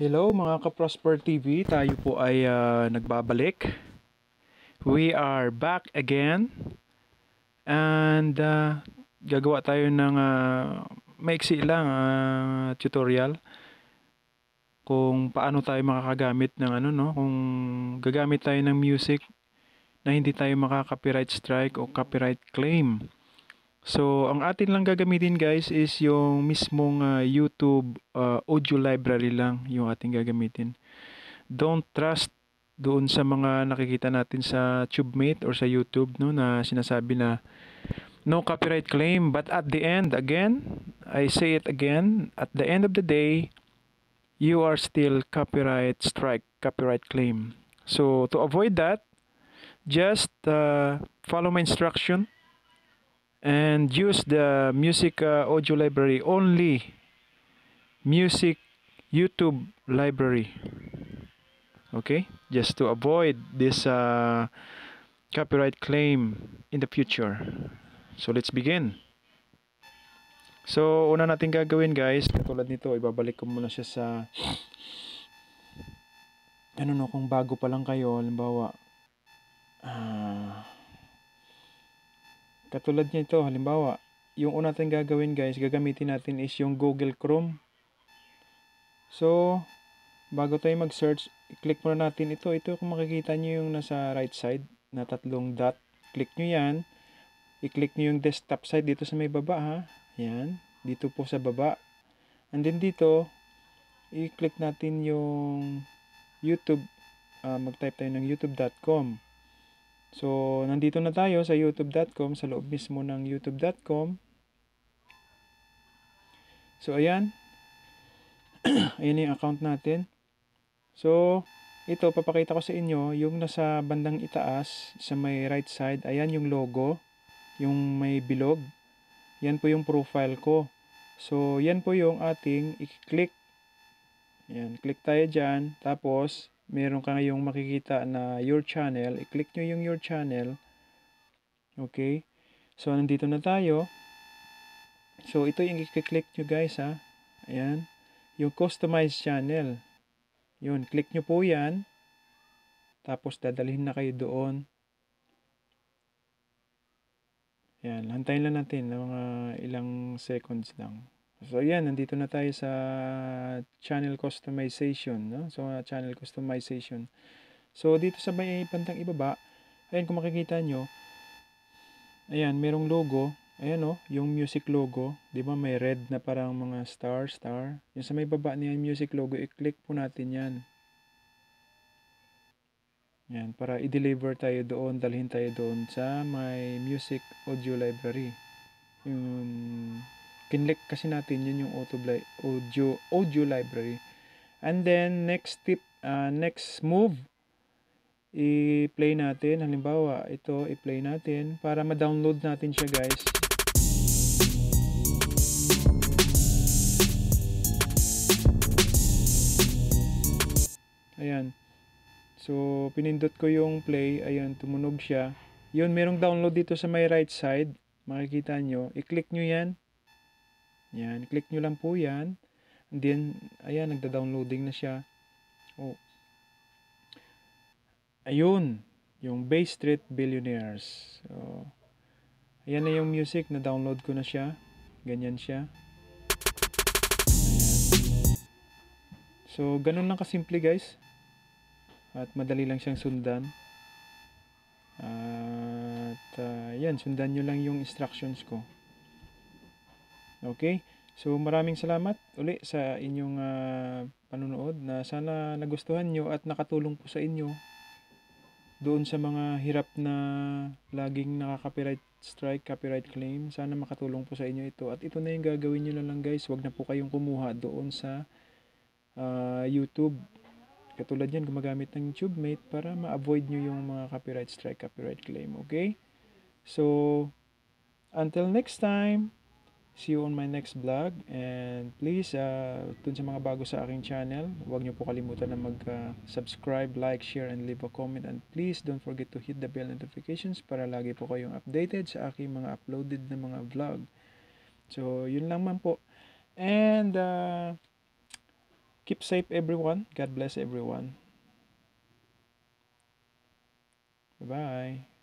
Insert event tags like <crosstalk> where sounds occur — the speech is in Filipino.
Hello mga ka-Prosper TV, tayo po ay ah, nagbabalik. We are back again and ah, gagawa tayo ng ah, maiksi lang ah, tutorial kung paano tayo makakagamit ng ano no, kung gagamit tayo ng music na hindi tayo makaka-copyright strike o copyright claim. So, ang atin lang gagamitin guys is yung mismong ah, YouTube ah, audio library lang yung ating gagamitin. Don't trust doon sa mga nakikita natin sa TubeMate or sa YouTube no na sinasabi na no copyright claim but at the end again I say it again at the end of the day you are still copyright strike copyright claim so to avoid that just uh, follow my instruction and use the music uh, audio library only music YouTube library. Okay? Just to avoid this uh, copyright claim in the future. So let's begin. So una natin gagawin guys katulad nito ibabalik ko muna siya sa <sniffs> ano no kung bago pa lang kayo halimbawa Katulad nito, halimbawa, yung una natin gagawin guys, gagamitin natin is yung Google Chrome. So, bago tayo mag-search, i-click muna natin ito. Ito kung makikita nyo yung nasa right side na tatlong dot. Click nyo yan. I-click nyo yung desktop side dito sa may baba ha. Yan. Dito po sa baba. And then dito, i-click natin yung YouTube. Uh, mag-type tayo ng youtube.com. So, nandito na tayo sa youtube.com, sa loob mismo ng youtube.com. So, ayan. <clears throat> ayan yung account natin. So, ito, papakita ko sa inyo, yung nasa bandang itaas, sa may right side, ayan yung logo, yung may bilog. Yan po yung profile ko. So, yan po yung ating i-click. Yan, click tayo dyan. Tapos, meron ka ngayong makikita na your channel. I-click nyo yung your channel. Okay. So, nandito na tayo. So, ito yung i-click nyo guys ha. Ayan. Yung customize channel. Yun. Click nyo po yan. Tapos, dadalhin na kayo doon. Yan. Hantayin lang natin ng mga ilang seconds lang. So, ayan, nandito na tayo sa channel customization, no? So, uh, channel customization. So, dito sa may pantang ibaba, ayan, kung makikita nyo, ayan, merong logo, ayan, oh, yung music logo, di ba, may red na parang mga star, star. Yung sa may baba niya, music logo, i-click po natin yan. Yan, para i-deliver tayo doon, dalhin tayo doon sa my music audio library. Yung kinlik kasi natin yun yung auto audio audio library. And then next tip uh, next move i-play natin. Halimbawa ito i-play natin para ma-download natin siya guys. Ayan. So pinindot ko yung play. Ayan tumunog siya. Yun merong download dito sa may right side. Makikita nyo. I-click nyo yan yan, click nyo lang po yan. And then, ayan, nagda-downloading na siya. Oh. Ayun, yung Bay Street Billionaires. So, ayan na yung music, na-download ko na siya. Ganyan siya. So, ganun lang kasimple guys. At madali lang siyang sundan. At, uh, yan, sundan nyo lang yung instructions ko. Okay? So maraming salamat uli sa inyong uh, panunood na sana nagustuhan nyo at nakatulong po sa inyo doon sa mga hirap na laging nakaka-copyright strike, copyright claim. Sana makatulong po sa inyo ito. At ito na yung gagawin nyo na lang guys. Huwag na po kayong kumuha doon sa uh, YouTube. Katulad yan, gumagamit ng TubeMate para ma-avoid nyo yung mga copyright strike, copyright claim. Okay? So, until next time, See you on my next vlog and please uh, dun sa mga bago sa aking channel, huwag niyo po kalimutan na mag-subscribe, like, share and leave a comment and please don't forget to hit the bell notifications para lagi po kayong updated sa aking mga uploaded na mga vlog. So, yun lang man po. And uh, keep safe everyone. God bless everyone. Bye-bye.